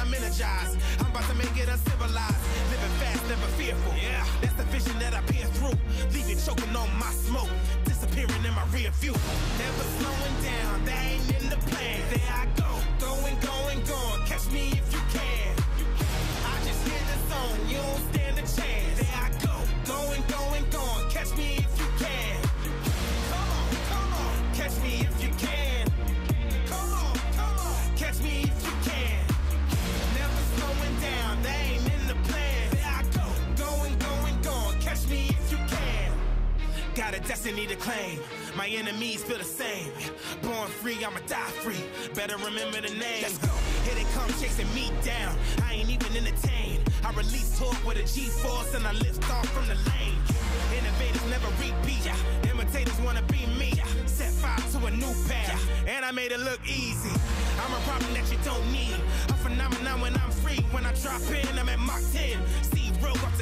I'm energized. I'm about to make it uncivilized. Living fast, never fearful. Yeah, that's the vision that I peer through. Leaving choking on my smoke, disappearing in my rear view. Never slowing down, that ain't in the plan. There I go, Got a destiny to claim. My enemies feel the same. Born free, I'ma die free. Better remember the name. Let's go. Here they come chasing me down. I ain't even entertained. I release torque with a G-force and I lift off from the lane. Innovators never repeat. Yeah. Imitators wanna be me. Yeah. Set fire to a new path. yeah. And I made it look easy. I'm a problem that you don't need. A phenomenon when I'm free. When I drop in, I'm at Mach 10. Steve Rogue up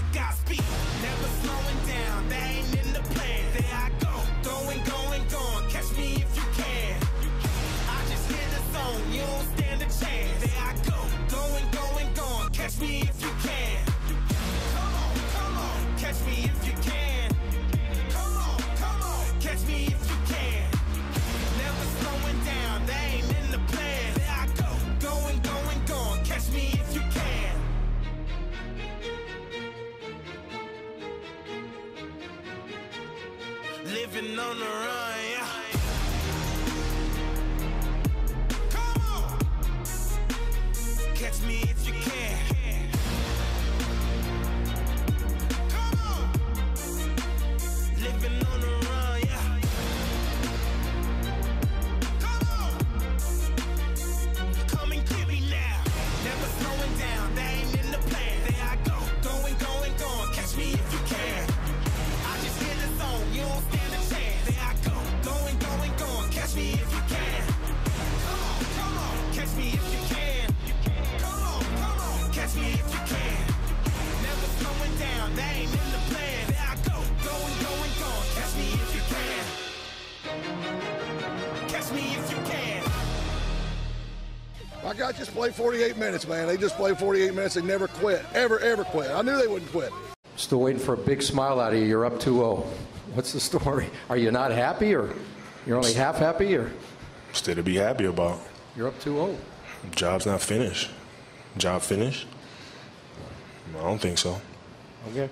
Living on the run, My guys just play 48 minutes, man. They just play 48 minutes. They never quit. Ever, ever quit. I knew they wouldn't quit. Still waiting for a big smile out of you. You're up 2-0. What's the story? Are you not happy, or you're only half happy, or Still to be happy about. you're up 2-0? Job's not finished. Job finished? I don't think so. Okay.